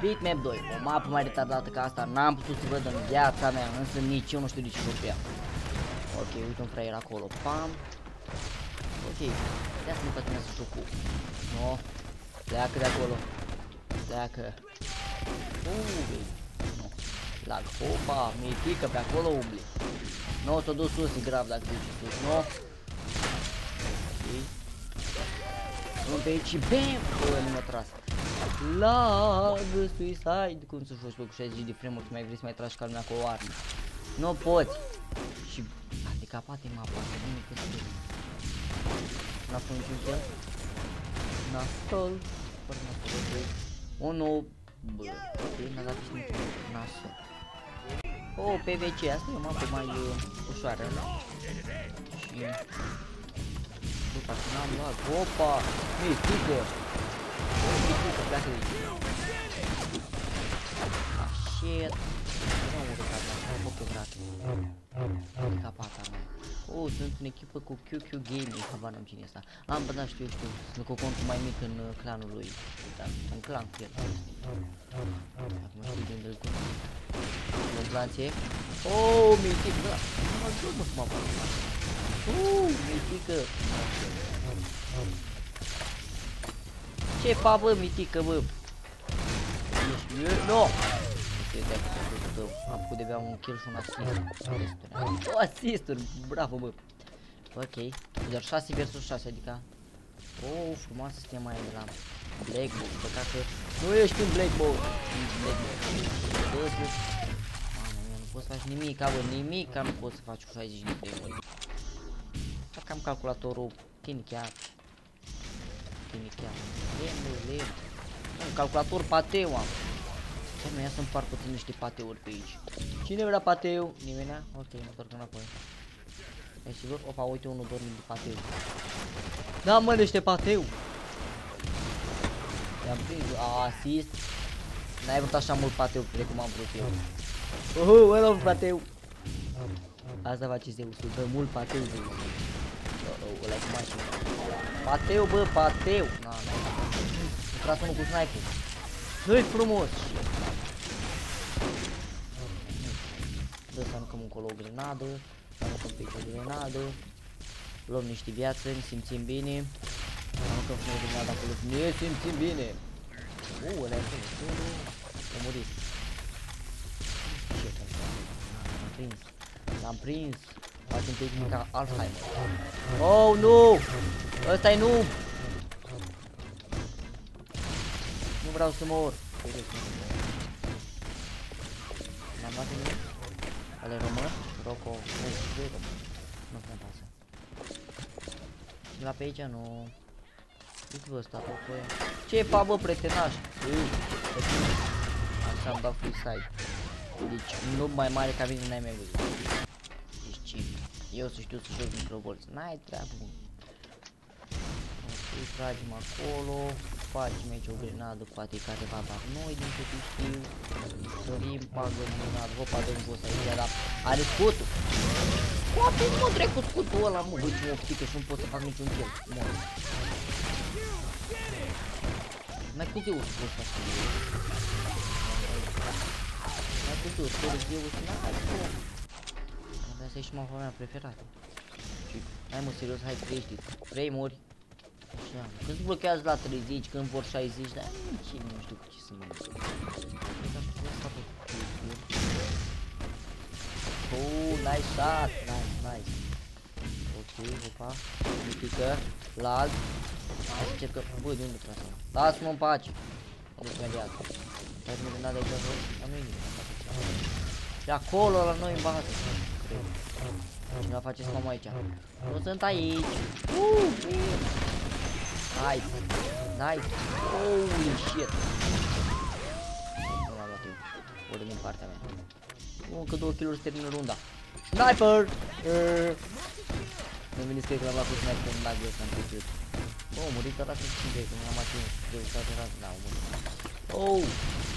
Bitmap 2, o mapă mai retardată ca asta, n-am putut să văd în viața mea, însă nici eu nu știu de ce joc pe ea. Ok, uite un fraier acolo, pam. Ok, ia să nu continuez să joc cu. No, pleacă de acolo. Pleacă. Uuu, no. Lag, opa, mitică pe acolo umbli. No, s-a dus sus, e grav dacă duce sus, no. Ok. Sunt pe aici, bam, bă, nu m-a tras. Lag, suicide, cum să joci cu 60 de frame-uri, mai vrei să mai tragi ca lumea cu o armă. Nu poți. Și a decapat mapa asta, bine că să N-a fost niciun kill. Nasol. Fără nasol, ok. Unu. Bă, ok, n-a dat nici niciun nasol. Oh, PVC, asta e o mapă mai uh, ușoară. Și... După ce n-am luat, opa, mitică. Mitică, pleacă de aici. Ah, shit. Nu am urcat, am făcut frate. Capat arma. Oh, sunt în echipă cu QQ Gaming, habar n-am cine asta. Am, bă, da, știu, știu, sunt cu contul mai mic în uh, clanul lui. Da, în clan cu el. Acum știu de unde îl cunosc. În clanție. Oh, mitic, da. Nu mă duc, mă, să mă fac. Uh, mitică. Ce fa, bă, mitică, bă? Ești, no! Am făcut de un kill și un assist. O assisturi, bravo, bă. Ok, doar 6 versus 6, adică... Oh, frumoasă schema aia de la Black Bolt, păcat că nu ești în Black Bolt. Black Bolt. Mamă mia, nu poți să faci nimic, bă, nimic, nu poți să faci cu 60 de frame-uri. Fac am calculatorul tine chiar. Tine chiar. Lemn, lemn. Un calculator pateu am. Ce nu ia să împar puțin niște pateuri pe aici. Cine vrea pateu? Nimeni? Ok, mă întorc înapoi. E sigur? Opa, uite unul dormind de pateu. Da, mă, niște pateu! I-am prins, asist. N-ai vrut așa mult pateu precum am vrut eu. Uhu, ăla un pateu. Asta face Zeusul, dă mult pateu Zeus. Oh, ăla e cu mașina. Pateu, bă, pateu! Na, n-ai Intrat unul cu sniper. Nu-i frumos! Dă să aruncăm încolo o grenadă, să aruncăm pe aici o grenadă, luăm niște viață, ne simțim bine, aruncăm frumos o grenadă acolo, ne simțim bine. Uh, ăla e acolo, a murit. Ce L-am prins, l-am prins, facem tehnica Alzheimer. Oh, nu! Ăsta-i noob! Nu vreau să mor. N-am luat nimic? Ale român? Roco. Nu, nu e român. Nu prea pasă. La pe aici nu. Uite-vă ăsta, Roco e. Ce fa, bă, pretenaș? Așa am dat freestyle. Deci, nu mai mare ca mine n-ai mai văzut. Deci, ce? Eu să știu să joc microbolți. N-ai treabă, bă. Ok, tragem acolo facem aici o grenadă, poate careva bar noi din câte știu. Sărim, pagă grenadă, vă pagă în boss aici, dar are scutul. Poate nu mă trec cu scutul ăla, mă, băi, mă optică și nu pot să fac niciun kill. Mor. Mai cât eu scutul ăsta știu Mai cât eu scutul eu și n-ai cum. Asta e și mapa mea preferată. Hai mă, serios, hai crești. Frame-uri. Așa, când blochează la 30, când vor 60, dar nici nu știu cu ce să mă Oh, nice shot, nice, nice. Ok, opa, mitică, la alt. Hai să încercăm, bă, de unde trasă? Lasă-mă în pace. Deci imediat. Hai să mă gândea de aici jos, dar nu-i nimic. Și acolo la noi în bază. Cineva face spam aici. Nu sunt aici. Uh, Nice. Nice. Holy shit. Nu l-am luat eu. Ori din partea mea. Încă două kill-uri să termină runda. Sniper! Nu veniți că l-am luat cu sniper în lagul ăsta în piciut. Oh, a murit ăla să știi că mi-am atins greutate raz. Da, a murit. Oh!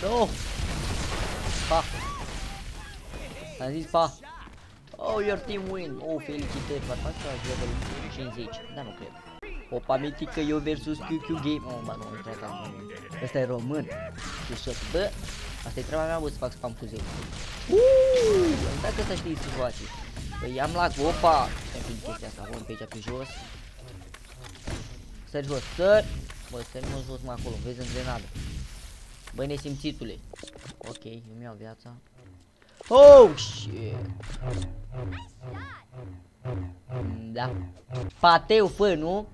No! Pa! Am zis pa! Oh, your team win! Oh, felicitări! V-ați făcut level 50. Da, nu cred. Opa mitică eu versus QQ Game. Oh, ba nu, nu cred că am Ăsta e român. cu shot. Bă, asta e treaba mea, bă, să fac spam cu zei. Uuuu, dacă să știi să face. Păi am lag, opa! Stai prin chestia asta, bun, pe aici, pe jos. Sări jos, sări! Bă, sări mă jos, mă, acolo, vezi în grenadă. Băi, nesimțitule. Ok, îmi iau viața. Oh, shit! Da. Pateu, fă, nu?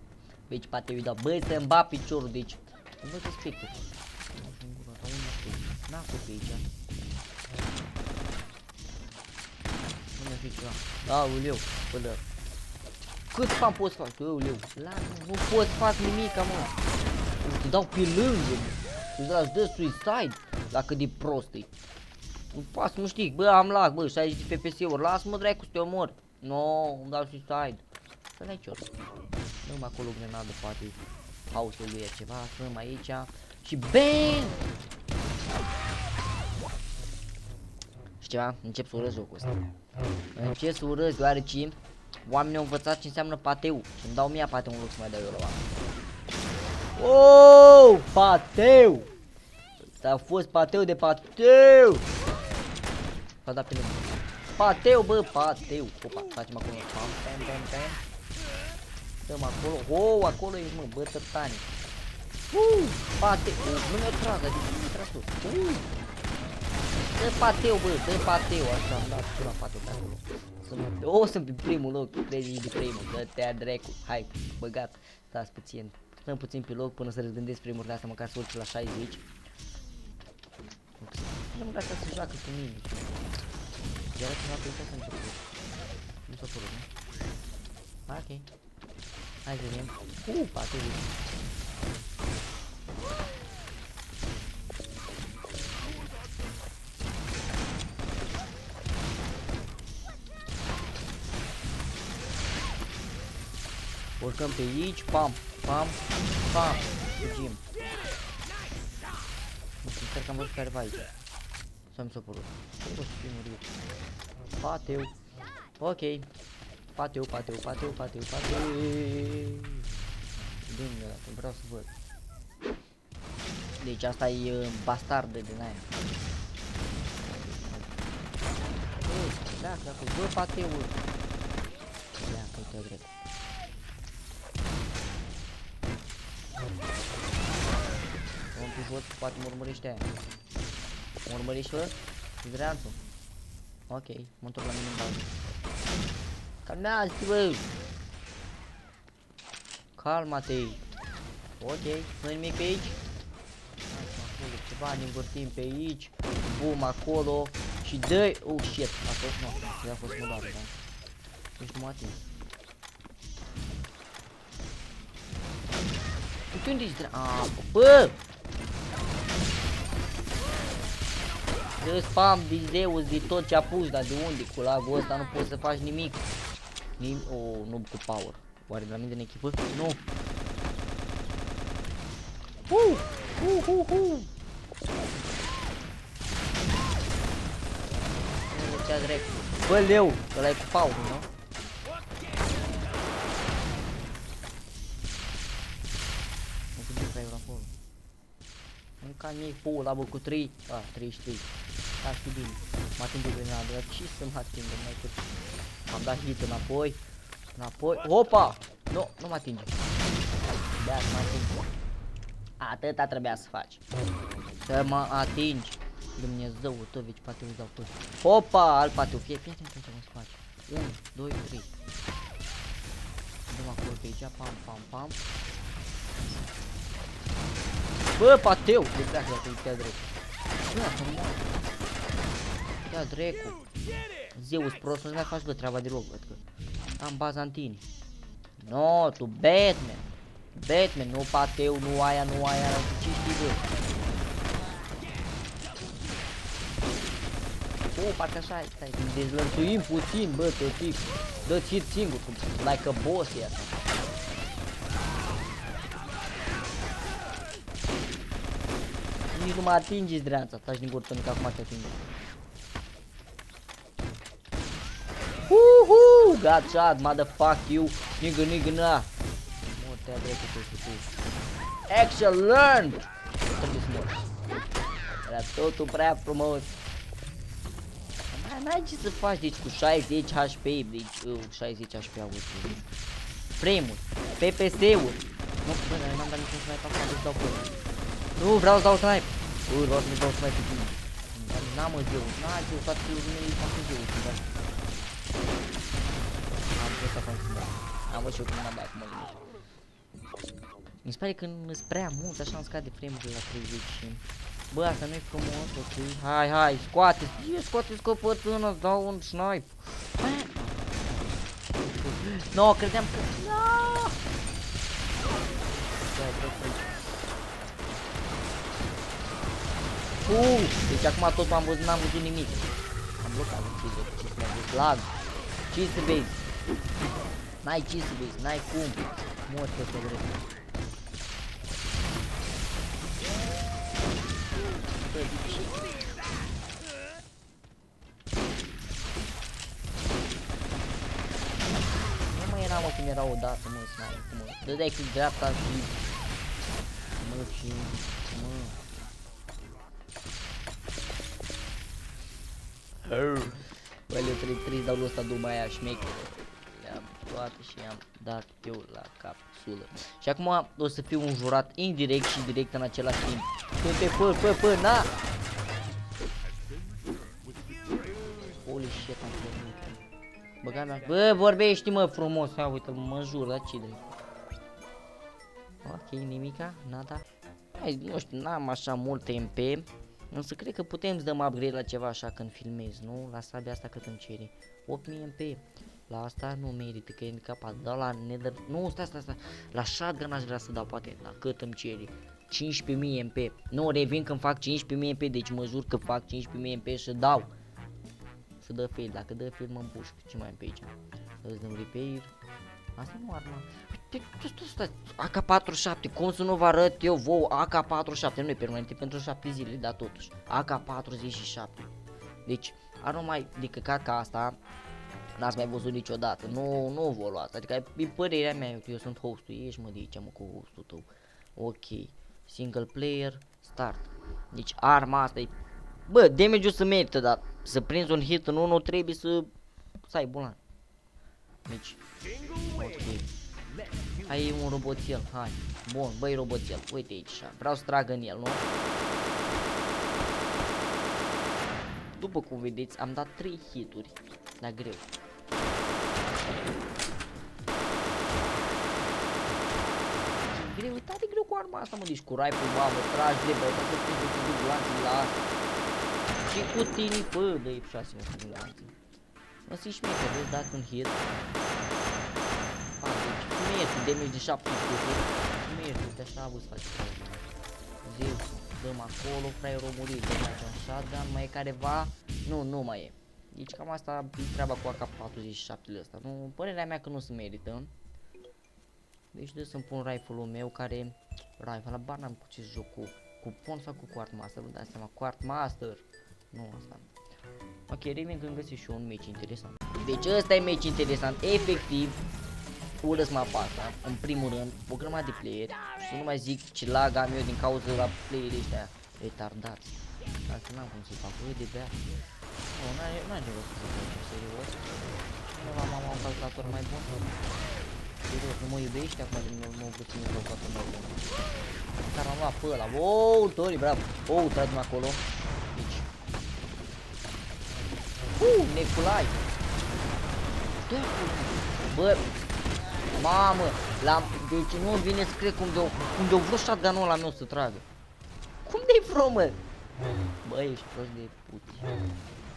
Deci pateu îi dau. Băi, să-mi bat piciorul, deci. Bă, ce spectul. N-a fost pe aici. Nu mi-a fi ceva. Aoleu, bă, da. Cât spam poți să fac? Aoleu. La, nu, nu pot să fac nimic, mă. Te dau pe lângă, mă. Îți dau dă suicide. Dacă de prost e. Nu pas, nu știi, bă, am lag, bă, 60 de FPS-uri. Lasă-mă, dracu, să te omor. No, îmi dau suicide. Să dai cior. Dăm acolo grenadă, poate house-ul lui e ceva, stăm aici și BANG! Și ceva, încep să urăz jocul ăsta. Încep să urăz deoarece oamenii au învățat ce înseamnă pateu și îmi dau mie pateu în loc să mai dau eu la oameni. Oh, pateu! S-a fost pateu de pateu! S-a dat pe lângă. Pateu, bă, pateu. Opa, facem acolo. Pam, pam, pam, pam. Dăm acolo. Oh, acolo e, mă, bă, tătani. Uh, pateu. Uh, nu mi-o trag, adică nu mi-o trag tu. Uh. Dă pateu, bă, dă pateu. Așa, am dat la pateu pe acolo. Sunt, oh, sunt pe primul loc, 30 de primul. Dă-te-a dracu. Hai, băgat. Stați puțin. Stăm puțin pe loc până să răzgândesc primurile astea, măcar să urci la 60. Nu mă să se joacă cu mine. Iar ceva pe aici să început. Nu s-a părut, nu? Ok. Hai să vedem. Uh, patru de Urcăm pe aici, pam, pam, pam, fugim. Nu știu, sper că am văzut careva aici. Sau mi s-a părut. O să fie murit. Pateu. Ok. Pateu, pateu, pateu, pateu, pateu. Bine, dacă vreau să văd. Deci asta e uh, bastardă din aia. Da, dacă vă pateul. Da, că te drept. Om pe jos, poate mă urmărește aia. Mă urmărești, bă? Dreanțul. Ok, mă întorc la mine în bază. Calmează-te, bă! Calma-te! Ok, nu nimic pe aici? Acolo, ceva ne învârtim pe aici. Bum, acolo. Și dă Oh, shit! A fost, nu. A fost mudată, da? Deci nu mă atins. Uite unde ești, Ah, bă! Dă spam de Zeus de tot ce a pus, dar de unde? Cu lagul ăsta nu poți să faci nimic. Nim o, oh, nu cu power. Oare de la mine în echipă? Nu. Uh, uh, uh, uh. Ce-a drept? Bă, leu, că l-ai cu power, nu? Nu știu ce euro acolo. Încă nici pula, bă, cu 3, a, 33. Da, știi bine. Mă ating de grenadă, dar ce să mă ating, mai cât. Am dat hit înapoi. Înapoi. Opa! Nu, nu mă atinge. Da, să mă atinge. Atâta trebuia să faci. Să mă atingi. Dumnezeu, tău, veci poate îți dau tot. Opa, alt patiu. Fie, fie atent ce mă să faci. 1, 2, 3. Dăm acolo pe aici, pam, pam, pam. Bă, pateu! De pleacă dacă te-a drept. Bă, să moară. Te-a dracu. Zeus prost, nu-ți mai faci bă treaba deloc, văd că. Am bazantini. No, tu Batman. Batman, nu pateu, nu aia, nu aia, ce știi bă? Oh, parcă așa, stai, dezlănțuim puțin, bă, tătic. Dă-ți hit singur, like a boss e asta. Nici nu mă atingeți dreanța, taci din gurtă, că acum te atinge. Woohoo! Got shot, motherfuck you. Nigga, nigga, na. Mor, te-a dreptul pe tu. Action learned! Trebuie să mor. dar totul prea frumos. N-ai ce să faci, deci cu 60 HP, deci uh, 60 HP auzi. Frame-uri, PPS-uri. Nu, bă, dar n-am dat niciun snipe acum, deci dau până. Nu, vreau să dau snipe. Ui, vreau să-mi dau snipe cu Dar n-am eu, n-ai eu, toate lumele fac eu, dar... Am vrut să fac să dau. Am văzut și eu cum n-am dat acum limit. Mi se pare că îți prea mult, așa îmi scade frame-urile la 30 și... Bă, asta nu e frumos, ok? Hai, hai, scoate, ți scoate scopățână, îți dau un snipe. No, credeam că... No! Uh, deci acum tot am văzut, n-am văzut nimic. Am blocat un pic ce să mi-a zis, lag. Ce să vezi? N-ai ce să vezi, n-ai cum. Mor pe să Nu mai era mă cum era odată mă snipe mă. Dădeai cu dreapta și Mă și Mă. Bă, le trebuie trebuie dau ăsta după aia șmecheră Le-am toate și am dat eu la capsulă Și acum o să fiu un jurat indirect și direct în același timp Pă, pe, pă, pă, pă, na! Holy shit, am Băga mea. Bă, vorbești mă frumos. Ia uite, mă jur, la ce de. Ok, nimica, nada. Hai, nu știu, n-am așa multe MP. Însă cred că putem să dăm upgrade la ceva așa când filmez, nu? La sabia asta cât îmi cere. 8000 MP. La asta nu merită că e capat. Dau la nether. Nu, stai, stai, stai. La shotgun aș vrea să dau poate. La cât îmi cere. 15.000 MP. Nu, revin când fac 15.000 MP, deci mă jur că fac 15.000 MP și dau să dă fail, dacă dă fail mă împușc, ce mai am pe aici? Îți dăm repair, asta nu arma, uite, stai, AK-47, cum să nu vă arăt eu vouă AK-47, nu e permanent, pentru 7 zile, dar totuși, AK-47, deci, arma mai de căcat ca asta, n-ați mai văzut niciodată, nu, nu vă luați, adică e părerea mea, eu, eu sunt hostul, ești mă de aici mă cu hostul tău, ok, single player, start, deci arma asta e Bă, damage-ul se merită, dar să prinzi un hit în 1 trebuie să... să ai bulan. Deci... Ok. Hai un roboțel, hai. Bun, băi roboțel, uite aici așa. Vreau să trag în el, nu? După cum vedeți, am dat 3 hituri. La greu. Greu, e tare greu cu arma asta, mă, deci cu rifle, mamă, tragi de băi, să te duci la asta. Și cu tine, bă, dă i 6 mă cu lanții. Mă zi șmecher, vezi, dați un hit. A, deci merge, damage de 700, merge, uite așa vă faci. Zeu, dăm acolo, fraierul murit, dăm aici un shotgun, mai e careva? Nu, nu mai e. Deci cam asta e treaba cu AK-47-le ăsta. Nu, părerea mea că nu se merită. Deci de să-mi pun rifle-ul meu care... Rifle, la bar n-am cu ce joc cu... Cu pon sau cu Quart Master, vă dați seama, Quart Master. Nu asta. Ok, revin când găsesc și un meci interesant. Deci ăsta e meci interesant. Efectiv, urăsc mapa asta. În primul rând, o grămadă de player. Și nu mai zic ce lag am eu din cauza la player ăștia retardați. Asta n-am cum să-i fac. Uite de bea. Oh, n-are rost să fac serios. Nu am am un calculator mai bun. Serios, nu mă iubește acum de nu mă puțin un calculator mai bun. Care am luat pe ăla. Oh, Tori, bravo. Oh, tragem acolo. Uh, Neculai. Bă, mamă, l-am, deci nu vine să cred cum de-o, cum de-o vrut shotgun-ul ăla meu să tragă. Cum de-i vreo, mă? Bă, ești prost de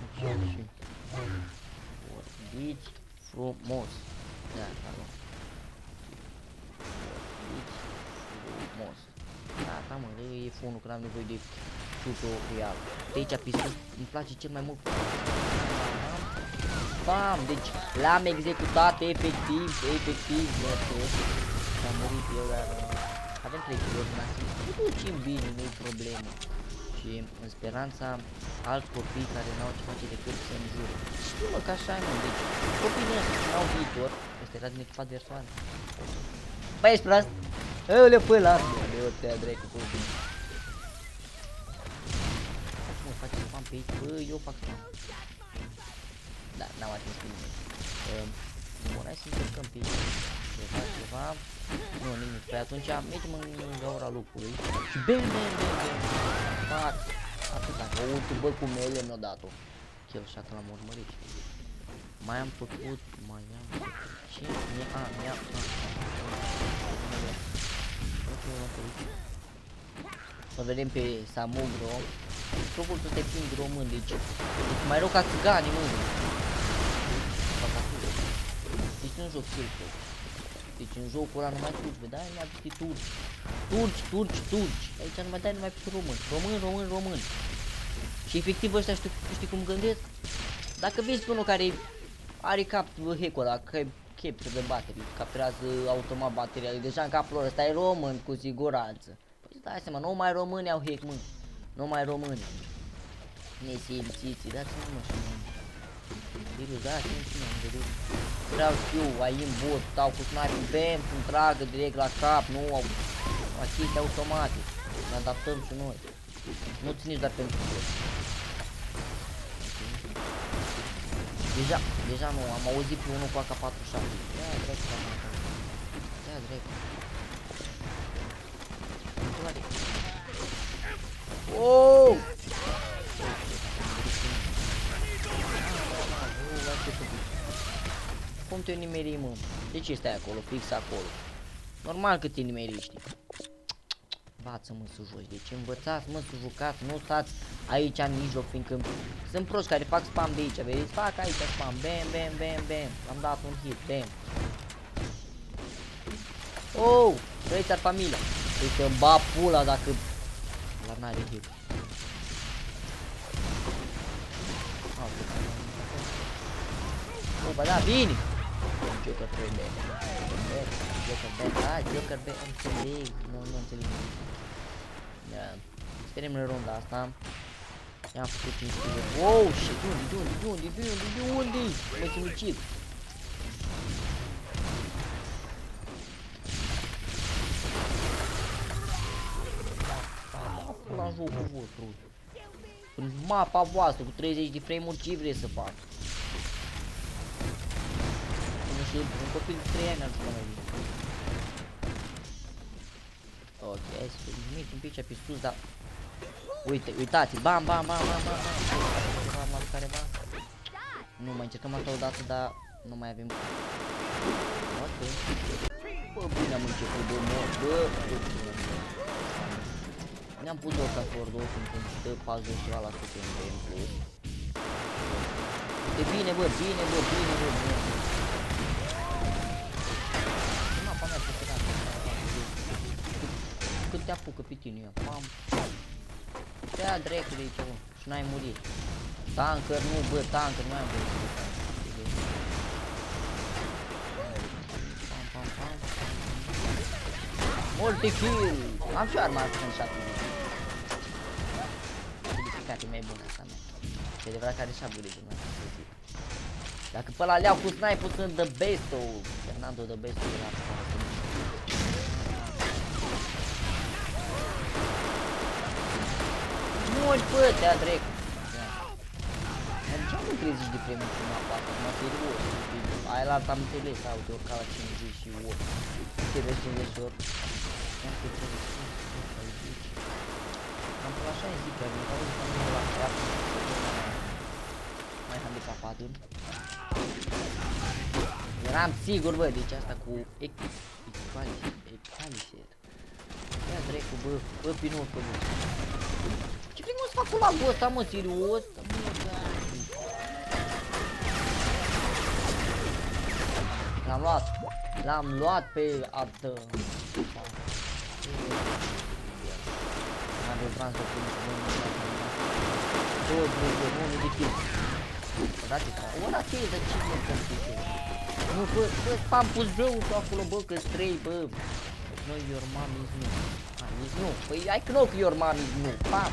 puti. Și... Vorbiți frumos. Da, alo. Vorbiți frumos. Gata, mă, e funul, că n-am nevoie de tutorial. De aici pistol îmi place cel mai mult. Bam, deci l-am executat efectiv, efectiv, și am murit eu, dar uh, avem 3 kg în asist. Nu ducem bine, nu-i problemă. Și în speranța alți copii care n-au ce face decât să înjure. Știu mă că așa e mă, deci copiii din ăsta n-au viitor. Ăsta era din echipa adversoară. Băi, ești prost? Eule, păi, lasă, eu te-a dracu cu face spam pe aici. Bă, eu fac spam. Da, n-am atins pe nimeni. Uh, bun, hai să încercăm pe aici. Ceva, ceva. Nu, nimic. Păi atunci mergem în gaura lupului. Și bam, bam, bam, bam. Fac. Atâta, că ultul bă cu mele mi-o dat-o. Chel și că l-am urmărit. Mai am făcut, mai am făcut. Ce? Mi-a, a, mi-a, a. Să vedem pe Samugro. Scopul să te prind român, deci, deci mai rău ca țigani, mă. Deci în joc silfă. Deci în jocul ăla nu mai turci, dai numai pe turci. Turci, turci, turci. Aici nu mai dai numai pe român. Român, român, român. Și efectiv ăștia știu, știi cum gândesc? Dacă vezi pe unul care are cap hack-ul ăla, că capture de baterii, capturează automat bateria, deja în capul lor ăsta e român cu siguranță. Păi stai seama, nu mai români au hack, mă. Nu mai români. Nesimțiți, dați-mi mă și mă. Virus, dați-mi și mă, virus. Vreau să fiu, ai în bot, stau cu sniper, bam, îmi tragă direct la cap, nu au chestii automate. Ne adaptăm și noi. Nu țineți doar pentru bot. Deja, deja nu, am auzit pe unul cu AK-47. Ia drept, ia drept. Oh! Cum te nimeri, mă? De ce stai acolo, fix acolo? Normal că te nimeriști. Învață-mă să joci, deci învățați mă să jucați, nu stați aici în mijloc, fiindcă sunt proști care fac spam de aici, vedeți? Fac aici spam, bam, bam, bam, bam, am dat un hit, bam. Oh, trăiți ar familia. Păi să-mi ba pula dacă la n-are hit. Oh, ba da, bine! Joker 3 Joker B, hai, Joker B, înțeleg, nu, nu înțeleg Da, sperăm în runda asta I-am făcut 5 kg Wow, shit, de unde, de unde, de unde, de unde, de unde? Mă sinucid La jocul vostru În mapa voastră cu 30 de frame-uri ce vrei să fac? Și un copil de 3 ani ar juca mai bine. Ok, hai să mic un pic pe sus, dar... Uite, uitați, bam, bam, bam, bam, bam, bam, bam, care bam. Nu, mai încercăm asta odată, dar nu mai avem... Ok. Bă, bine am început de mod, bă, Ne-am pus o ca Ford 2 când dă 40 ceva la sută în plus. E bine, bă, bine, bă, bine, bă, bine. Te apucă pe tine, eu. Pam. Te ia dracu de aici, bă. Și n-ai murit. Tanker, nu, bă, tanker, nu ai murit. Pam, pam, pam. Multe kill. Am și arma asta în 7 Modificate mai bună asta mea. E adevărat că are și aburi din asta să zic. Dacă pe ăla leau cu sniper sunt the best-o. Fernando the best-o de la mori, bă, te-a drept. Mergeam cu 30 de premii în mapa asta, mă serios. Aia la am înțeles, au de urca la 50 și 8. Te vezi 50 ori. Am pe 50, Am pe la 60, că mi-a auzit că nu la 7. Mai handicapat un. Eram sigur, bă, deci asta cu Equalizer. Ia dracu, bă, bă, pinul pe bă. Ce vrei mă să fac cu lagul ăsta, mă, serios? L-am luat. L-am luat pe altă... N-am vrut transfer cu Două druge, unul de kill. Dați ca, ăla ce e, de ce e complice? Nu, bă, bă, am pus rău acolo, bă, că-s trei, bă. No, your mom is nu. Ah, is nu. Păi ai knock your mom is nu. Pam.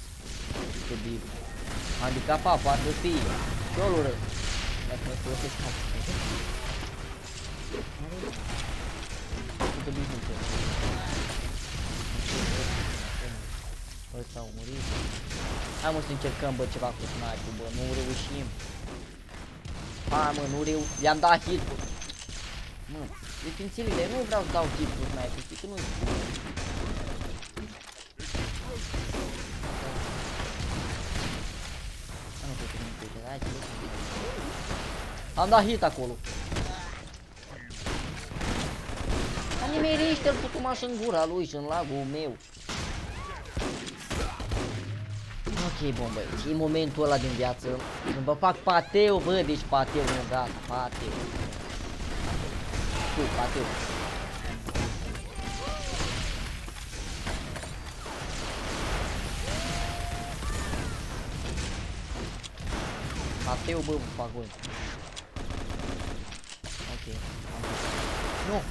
casă. Și așa de frumos de ușor ăsta. Nu se legit. Că de handicapat poate fi. Ciolură. Dacă mă folosesc casă. Câtă business Ăsta a murit. Hai mă să încercăm bă ceva cu sniper bă, nu reușim. Hai mă, nu reu... I-am dat hit bă. Mă, definițiile, nu vreau să dau hit cu sniper, știi că nu Am dat hit acolo. Nimerește-l cu tumaș în gura lui și în lagul meu. Ok, bun băieți, e momentul ăla din viață. Când vă fac pateu, bă, deci pateu, nu gata, pateu. Tu, pateu. Pateu, bă, vă fac voi. Ok, Nu!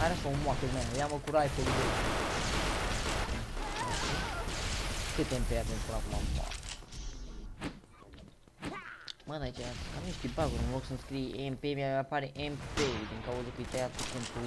Are să o moacă mea, ia-mă cu rifle-ul de Cât MP avem până acum moacă? Mă, dar aici am niște bug-uri, în loc să-mi scrie MP, mi apare MP din cauza că-i tăiat cu contul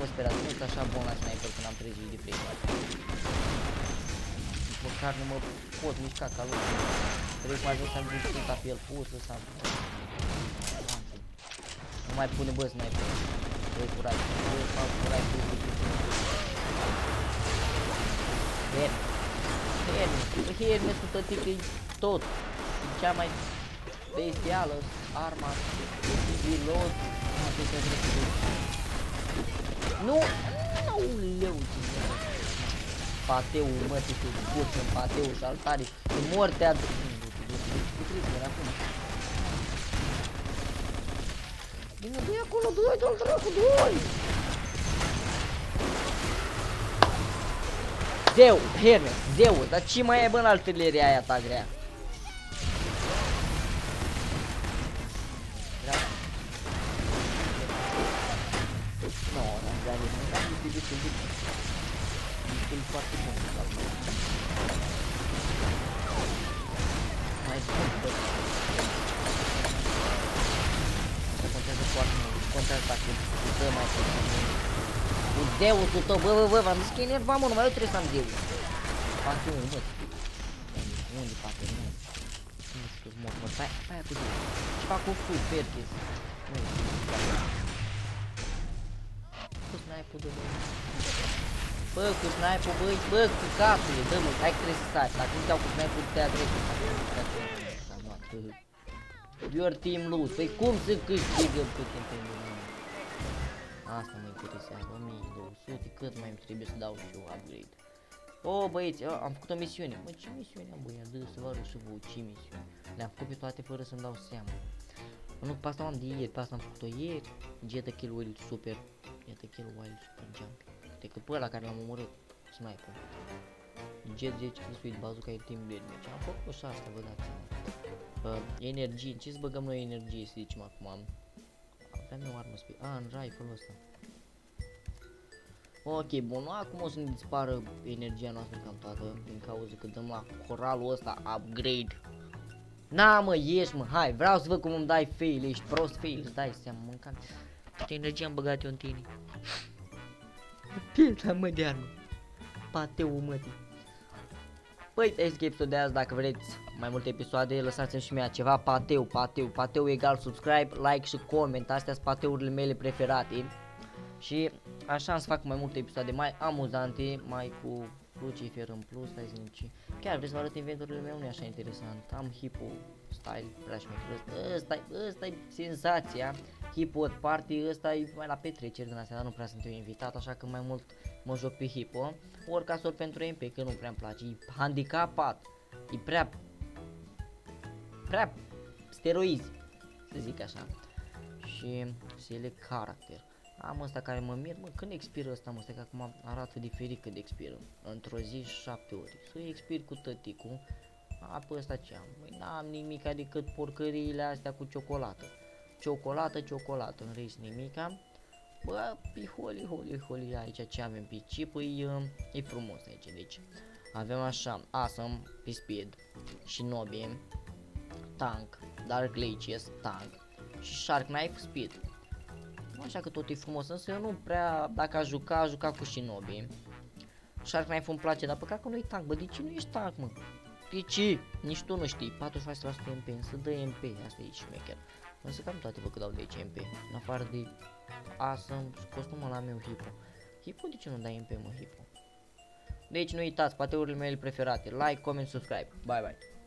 vă sperați, nu sunt așa bun la sniper când am 30 de frame Măcar nu mă pot mișca ca lui. Trebuie să mai ajung să-mi duc sunt pe el pus, să am... Nu mai pune bă sniper. Băi curat, băi fac curat, băi curat, băi curat Hermes, cu toate că e tot. E cea mai bestială arma E pilot Asta e ce trebuie să duc nu! Auleu, ce Pateul mătii cu curță în pateul și altarii. În mortea... Bine, dă acolo, doi, dă-l dracu, doi! Zeu, Hermes, zeu, dar ce mai e bă în artileria aia ta grea? Nici, n-am grea nici, nici, foarte bun, Mai bun, bă. contează foarte mult, contează dacă dă mai puțin. Cu Zeus-ul tău, bă, bă, bă, v-am zis că e nerva, mă, numai eu trebuie să am Zeus. Fac eu, mă. Unde fac eu, nu? Nu știu, mă, mă, sniper-ul de bă. Bă, cu sniper-ul, bă, bă, cu capule, dă mă, hai că trebuie să stai. Dacă nu te-au cu sniper-ul, te-a drept. Am luat. Your team lose. Păi cum să câștigă pe timpul Asta mă interesează, 1200, cât mai trebuie să dau și eu upgrade. O, băieți, am făcut o misiune. Mă, ce misiune am băiat? Dă să vă arăt și voi ce misiune. Le-am făcut pe toate fără să-mi dau seama. Nu, pe asta am de ieri, pe asta am făcut-o ieri. Jetta Kill Wild Super. Jetta Kill Wild Super Jump. Uite că pe ăla care l-am omorât. Sniper. Jet 10 Sweet Bazooka e Team Deathmatch. Am făcut și asta, vă dați seama. Uh, energie, ce să băgăm noi energie să zicem acum? Aveam eu armă spe... Ah, în rifle-ul ăsta. Ok, bun, acum o să ne dispară energia noastră cam toată din cauza că dăm la coralul ăsta upgrade. Na, mă, ieși, mă, hai, vreau să văd cum îmi dai fail, ești prost fail, îți dai seama, mâncam. Ce energie am băgat eu în tine. Pilta, mă, de armă. Pateu, mă, Păi, este episodul de azi, dacă vreți mai multe episoade, lăsați-mi și mie ceva, pateu, pateu, pateu egal subscribe, like și coment, astea sunt pateurile mele preferate. Și așa am să fac mai multe episoade mai amuzante, mai cu Lucifer în plus, stai să ce. Chiar vreți să vă arăt inventurile mele, nu e așa interesant. Am hippo style, prea șmecher. Ăsta, ăsta e senzația. Hippo party, ăsta e mai la petreceri din astea, dar nu prea sunt eu invitat, așa că mai mult mă joc pe hippo. Ori ca să pentru MP, că nu prea îmi place. E handicapat. E prea prea steroizi, să zic așa. Și select character. Am ăsta care mă mir, mă, când expiră ăsta, mă, stai că acum arată diferit când expiră. Într-o zi 7 ori. Să expir cu tăticul. Apoi ăsta ce am? Băi, n-am nimic decât porcăriile astea cu ciocolată. Ciocolată, ciocolată, în rest nimica. Bă, pe holi, holi, holi, aici ce avem pe chip, e, e frumos aici, deci. Avem așa, Awesome, pe speed, și Nobi, Tank, Dark Glacius, Tank, și Shark Knife, Speed. Așa că tot e frumos, însă eu nu prea, dacă aș juca, aș juca cu Shinobi. Shark Knife îmi place, dar păcat că nu e tank, bă, de ce nu ești tank, mă? De ce? Nici tu nu știi, 46% MP, însă dă MP, asta e șmecher. Însă cam toate vă că dau de aici MP, în afară de Awesome și costumul la meu Hippo. Hippo, de ce nu dai MP, mă, Hippo? Deci nu uitați, pateurile mele preferate, like, comment, subscribe. Bye, bye.